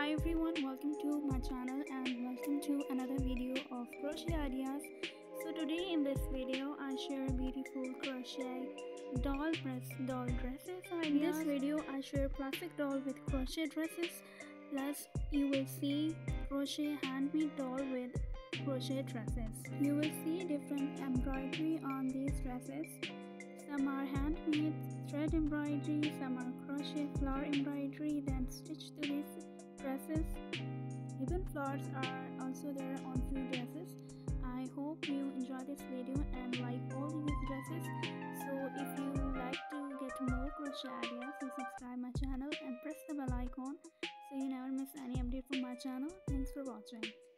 Hi everyone, welcome to my channel and welcome to another video of crochet ideas. So today in this video I share beautiful crochet doll dress doll dresses ideas. In this video I share plastic doll with crochet dresses plus you will see crochet handmade doll with crochet dresses. You will see different embroidery on these dresses. Some are handmade thread embroidery, some are crochet flower embroidery then stitched to these dresses. Even flowers are also there on few dresses. I hope you enjoy this video and like all these dresses. So if you like to get more crochet ideas subscribe my channel and press the bell icon so you never miss any update from my channel. Thanks for watching